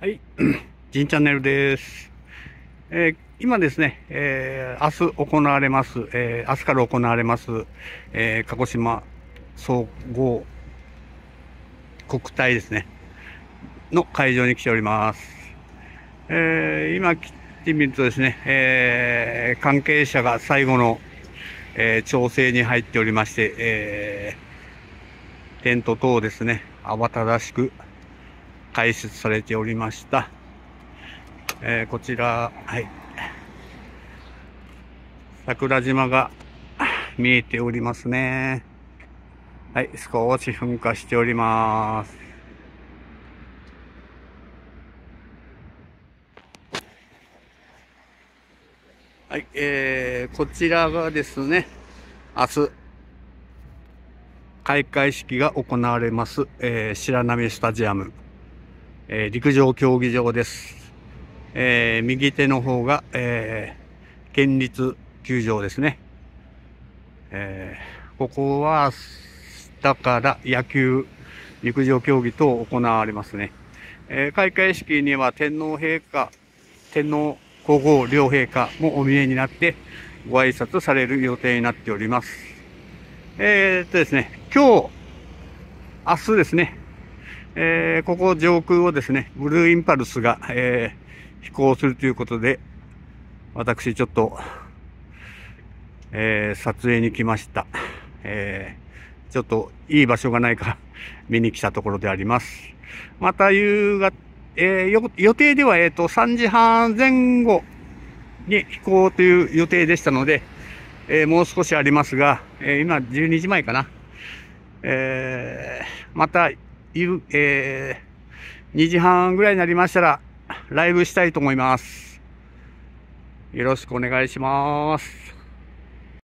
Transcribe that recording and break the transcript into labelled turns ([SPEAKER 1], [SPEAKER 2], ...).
[SPEAKER 1] はい、ジンチャンネルです。えー今ですね、えー明日行われます、えー明日から行われます、え鹿児島総合国体ですね、の会場に来ております。えー今来てみるとですね、え関係者が最後の、え調整に入っておりまして、えテント等ですね、慌ただしく開設されておりました。えーこちら、はい。桜島が見えておりますね。はい、少し噴火しております。はい、えー、こちらがですね、明日、開会式が行われます、えー白波スタジアム、えー陸上競技場です。えー右手の方が、えー県立球場ですね。えーここは、だから野球、陸上競技等行われますね。え開会式には天皇陛下、天皇皇后両陛下もお見えになってご挨拶される予定になっております。えーっとですね、今日、明日ですね、えーここ上空をですね、ブルーインパルスが、えー飛行するということで、私ちょっと、えー撮影に来ました。えーちょっといい場所がないか 見に来たところであります。また夕方、えー予定では、えっ、と、3時半前後に飛行という予定でしたので、えーもう少しありますが、えー今12時前かな。えーまた、夕えー2時半ぐらいになりましたら、ライブしたいと思います。よろしくお願いします。